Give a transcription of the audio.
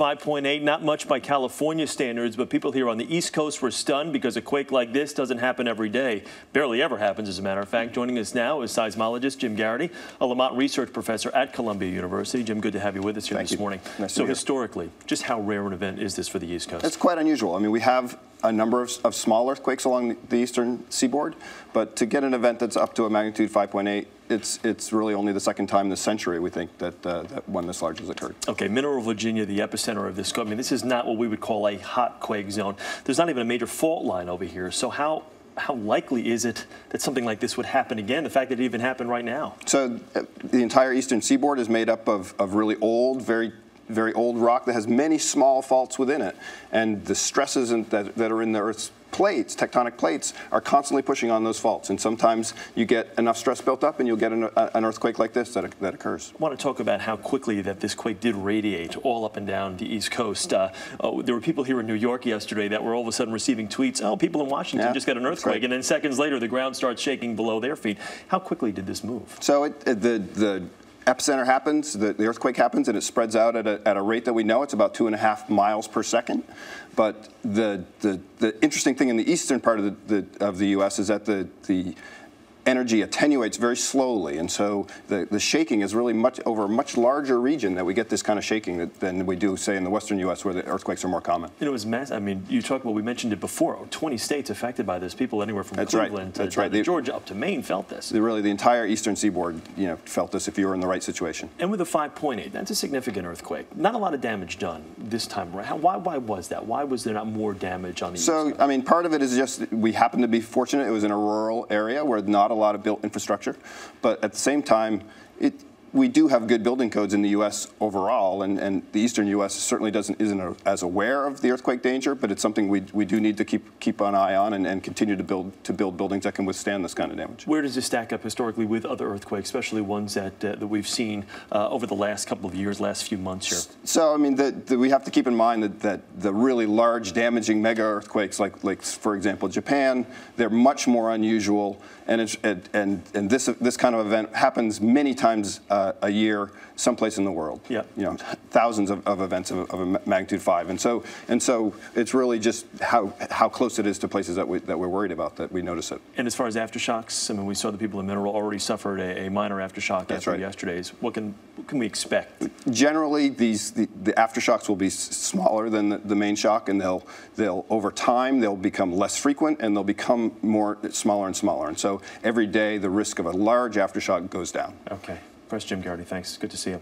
5.8, not much by California standards, but people here on the East Coast were stunned because a quake like this doesn't happen every day. Barely ever happens, as a matter of fact. Mm-hmm. Joining us now is seismologist Jim Gaherty, a Lamont research professor at Columbia University. Jim, good to have you with us here Thank this you. morning. Nice so historically, just how rare an event is this for the East Coast? It's quite unusual. I mean, we have a number of, of small earthquakes along the, the eastern seaboard, but to get an event that's up to a magnitude 5.8, it's it's really only the second time in this century we think that uh, that one this large has occurred. Okay, Mineral, Virginia, the epicenter of this. I mean, this is not what we would call a hot quake zone. There's not even a major fault line over here. So how how likely is it that something like this would happen again? The fact that it even happened right now. So uh, the entire eastern seaboard is made up of, of really old, very very old rock that has many small faults within it, and the stresses in, that, that are in the Earth's plates, tectonic plates, are constantly pushing on those faults. And sometimes you get enough stress built up, and you'll get an, a, an earthquake like this that, that occurs. I want to talk about how quickly that this quake did radiate all up and down the East Coast. Uh, oh, there were people here in New York yesterday that were all of a sudden receiving tweets, oh, people in Washington Yeah, just got an earthquake, and then seconds later the ground starts shaking below their feet. How quickly did this move? So it, it- the the epicenter happens, the, the earthquake happens, and it spreads out at a, at a rate that we know. It's about two and a half miles per second. But the the, the interesting thing in the eastern part of the, the of the U.S. is that the the energy attenuates very slowly, and so the, the shaking is really much over a much larger region that we get this kind of shaking that, than we do, say, in the western U.S. where the earthquakes are more common. You know, it was mass. I mean, you talk about, we mentioned it before, 20 states affected by this. People anywhere from That's right. Cleveland That's to, right. to Georgia up to Maine felt this. The, really, the entire eastern seaboard, you know, felt this if you were in the right situation. And with a 5.8, that's a significant earthquake. Not a lot of damage done this time around. Why, why was that? Why was there not more damage on the East So, I mean, part of it is just we happened to be fortunate. It was in a rural area where not a lot of built infrastructure. But at the same time, it, we do have good building codes in the U.S. overall, and, and the eastern U.S. certainly doesn't isn't a, as aware of the earthquake danger. But it's something we, we do need to keep keep an eye on and, and continue to build to build buildings that can withstand this kind of damage. Where does this stack up historically with other earthquakes, especially ones that, uh, that we've seen uh, over the last couple of years, last few months here? So I mean, the, the, we have to keep in mind that, that the really large, damaging mega earthquakes, like like for example Japan, they're much more unusual, and it's, and and and this this kind of event happens many times uh, Uh, a year, someplace in the world. Yeah. You know, thousands of, of events of, of a magnitude five, and so and so it's really just how how close it is to places that we that we're worried about that we notice it. And as far as aftershocks, I mean, we saw the people in Mineral already suffered a, a minor aftershock That's after right. yesterday's. What can, what can we expect? Generally, these the, the aftershocks will be smaller than the, the main shock, and they'll they'll over time they'll become less frequent, and they'll become more smaller and smaller. And so every day, the risk of a large aftershock goes down. Okay. Press Jim Gaherty, thanks. Good to see you.